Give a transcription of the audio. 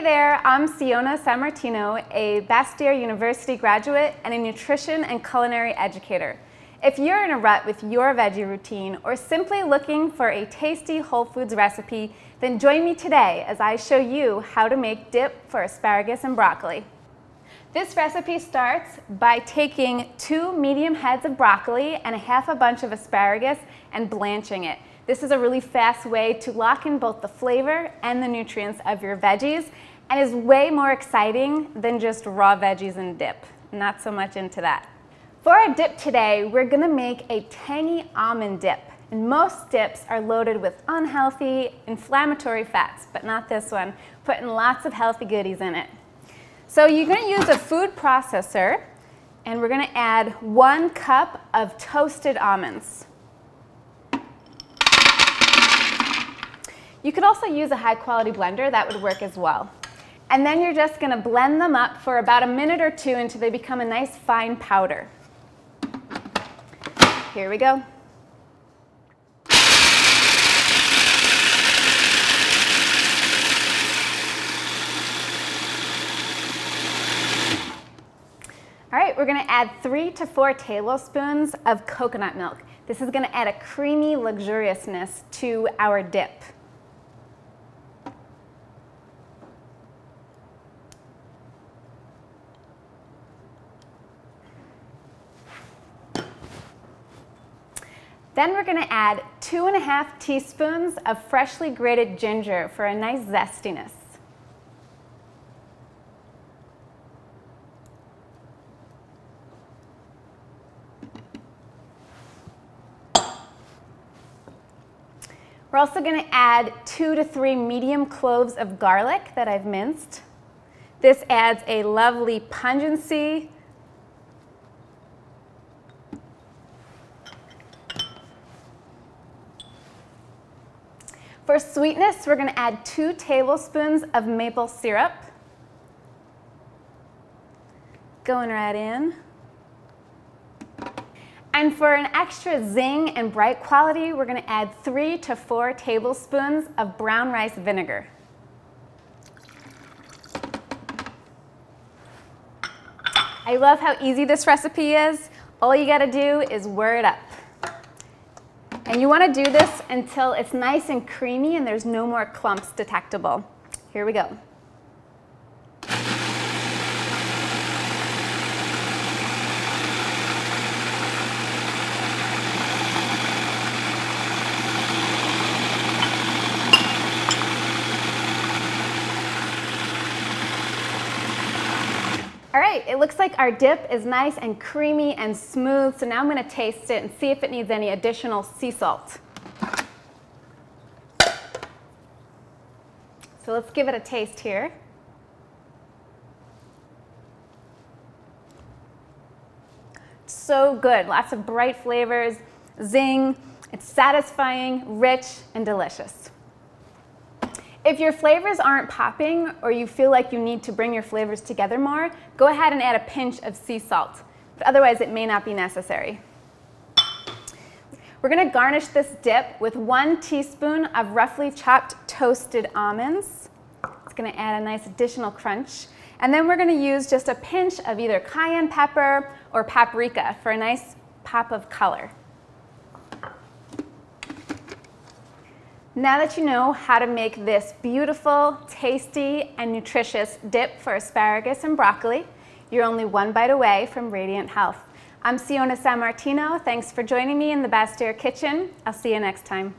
Hey there, I'm Siona Sammartino, a Bastyr University graduate and a nutrition and culinary educator. If you're in a rut with your veggie routine or simply looking for a tasty whole foods recipe, then join me today as I show you how to make dip for asparagus and broccoli. This recipe starts by taking two medium heads of broccoli and a half a bunch of asparagus and blanching it. This is a really fast way to lock in both the flavor and the nutrients of your veggies and is way more exciting than just raw veggies and dip. Not so much into that. For our dip today, we're gonna make a tangy almond dip. And most dips are loaded with unhealthy, inflammatory fats, but not this one, putting lots of healthy goodies in it. So you're gonna use a food processor, and we're gonna add one cup of toasted almonds. You could also use a high quality blender, that would work as well. And then you're just gonna blend them up for about a minute or two until they become a nice fine powder. Here we go. All right, we're gonna add three to four tablespoons of coconut milk. This is gonna add a creamy luxuriousness to our dip. Then we're gonna add two and a half teaspoons of freshly grated ginger for a nice zestiness. We're also gonna add two to three medium cloves of garlic that I've minced. This adds a lovely pungency For sweetness, we're gonna add two tablespoons of maple syrup. Going right in. And for an extra zing and bright quality, we're gonna add three to four tablespoons of brown rice vinegar. I love how easy this recipe is. All you gotta do is whir it up. And you want to do this until it's nice and creamy and there's no more clumps detectable. Here we go. All right, it looks like our dip is nice and creamy and smooth, so now I'm gonna taste it and see if it needs any additional sea salt. So let's give it a taste here. So good, lots of bright flavors, zing, it's satisfying, rich, and delicious. If your flavors aren't popping or you feel like you need to bring your flavors together more, go ahead and add a pinch of sea salt. But otherwise, it may not be necessary. We're gonna garnish this dip with one teaspoon of roughly chopped toasted almonds. It's gonna add a nice additional crunch. And then we're gonna use just a pinch of either cayenne pepper or paprika for a nice pop of color. Now that you know how to make this beautiful, tasty, and nutritious dip for asparagus and broccoli, you're only one bite away from radiant health. I'm Siona Sammartino. Thanks for joining me in the Bastyr Kitchen. I'll see you next time.